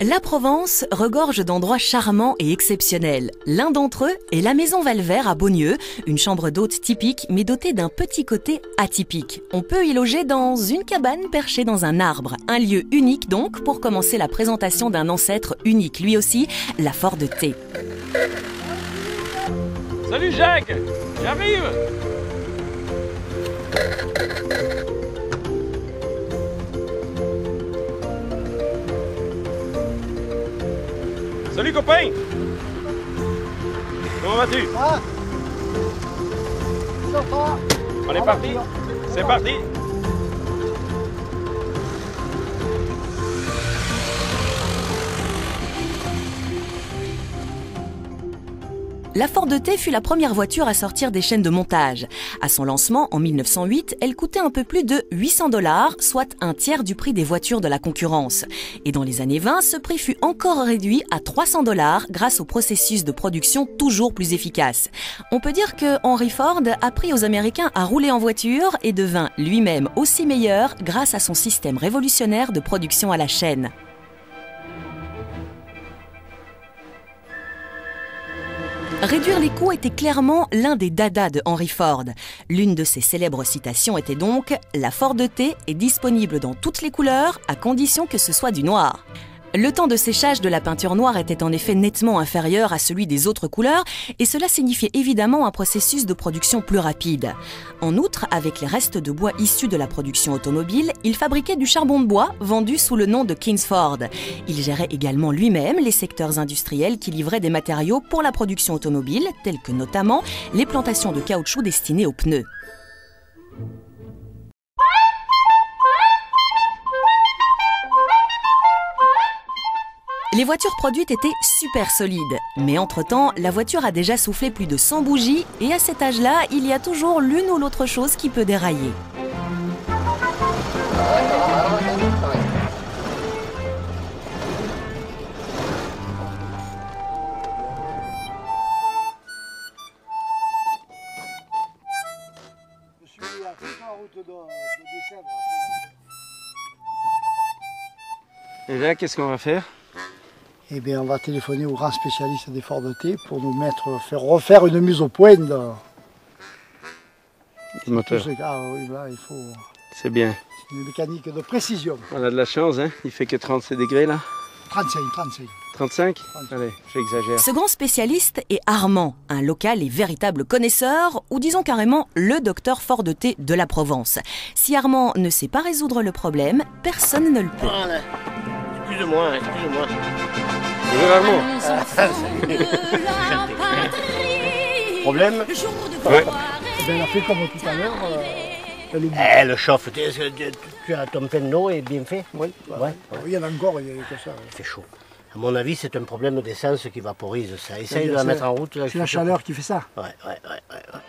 La Provence regorge d'endroits charmants et exceptionnels. L'un d'entre eux est la Maison Valvert à Beaunieu, une chambre d'hôte typique mais dotée d'un petit côté atypique. On peut y loger dans une cabane perchée dans un arbre. Un lieu unique donc pour commencer la présentation d'un ancêtre unique, lui aussi, la Fort de Thé. Salut Jacques J'arrive copain Comment vas-tu? Ah. On est parti. C'est parti La Ford T fut la première voiture à sortir des chaînes de montage. À son lancement en 1908, elle coûtait un peu plus de 800 dollars, soit un tiers du prix des voitures de la concurrence. Et dans les années 20, ce prix fut encore réduit à 300 dollars grâce au processus de production toujours plus efficace. On peut dire que Henry Ford a appris aux Américains à rouler en voiture et devint lui-même aussi meilleur grâce à son système révolutionnaire de production à la chaîne. Réduire les coûts était clairement l'un des dadas de Henry Ford. L'une de ses célèbres citations était donc La Ford T est disponible dans toutes les couleurs à condition que ce soit du noir. Le temps de séchage de la peinture noire était en effet nettement inférieur à celui des autres couleurs et cela signifiait évidemment un processus de production plus rapide. En outre, avec les restes de bois issus de la production automobile, il fabriquait du charbon de bois vendu sous le nom de Kingsford. Il gérait également lui-même les secteurs industriels qui livraient des matériaux pour la production automobile, tels que notamment les plantations de caoutchouc destinées aux pneus. Les voitures produites étaient super solides, mais entre-temps, la voiture a déjà soufflé plus de 100 bougies et à cet âge-là, il y a toujours l'une ou l'autre chose qui peut dérailler. Et là, qu'est-ce qu'on va faire? Eh bien, on va téléphoner au grand spécialiste des Ford T pour nous mettre, faire refaire une mise au point de Le moteur. Ah oui, là, il faut C'est bien. une mécanique de précision. On a de la chance, hein Il fait que 37 degrés là 35, 35. 35 Allez, j'exagère. Ce grand spécialiste est Armand, un local et véritable connaisseur, ou disons carrément le docteur Fort de Thé de la Provence. Si Armand ne sait pas résoudre le problème, personne ne le peut. Voilà. Excuse-moi, excuse-moi. Problème Ouais. Eh bien, elle a fait comme tout à l'heure. euh, elle oublie. Eh, le chauffe. Tu, tu- tu as ton plein d'eau est bien fait Oui, Ouais. il y en a encore, il y a que ça. Il fait chaud. À mon avis, c'est un problème d'essence qui vaporise ça. Essaye de la mettre en route. là, je C'est la suis sûr. chaleur qui fait ça. Ouais, ouais, ouais, ouais, ouais.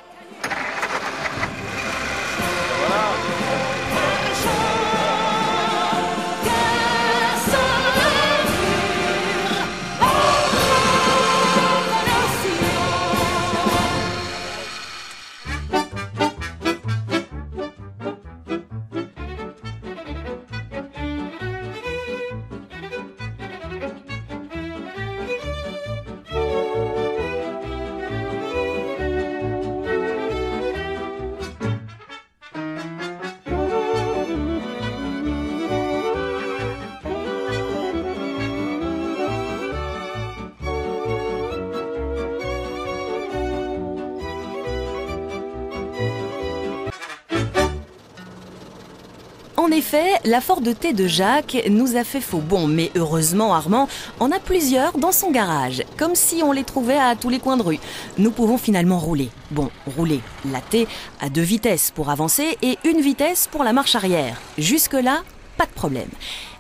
En effet, la Ford T de Jacques nous a fait faux bon, mais heureusement Armand en a plusieurs dans son garage, comme si on les trouvait à tous les coins de rue. Nous pouvons finalement rouler. Bon, rouler. La T a deux vitesses pour avancer et une vitesse pour la marche arrière. Jusque-là, pas de problème.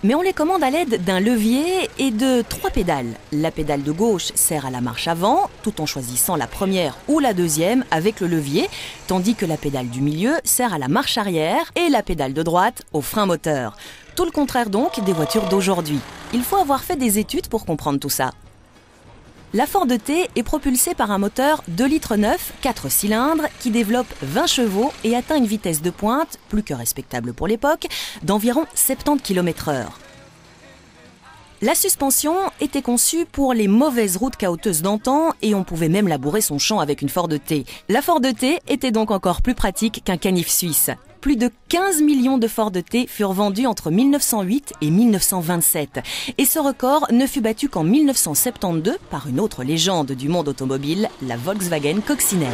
Mais on les commande à l'aide d'un levier et de trois pédales. La pédale de gauche sert à la marche avant, tout en choisissant la première ou la deuxième avec le levier, tandis que la pédale du milieu sert à la marche arrière et la pédale de droite au frein moteur. Tout le contraire donc des voitures d'aujourd'hui. Il faut avoir fait des études pour comprendre tout ça. La Ford T est propulsée par un moteur 2 litres 9, 4 cylindres, qui développe 20 chevaux et atteint une vitesse de pointe, plus que respectable pour l'époque, d'environ 70 km/h. La suspension était conçue pour les mauvaises routes caoteuses d'antan et on pouvait même labourer son champ avec une Ford T. La Ford T était donc encore plus pratique qu'un canif suisse. Plus de 15 millions de Ford T furent vendus entre 1908 et 1927. Et ce record ne fut battu qu'en 1972 par une autre légende du monde automobile, la Volkswagen Coccinelle.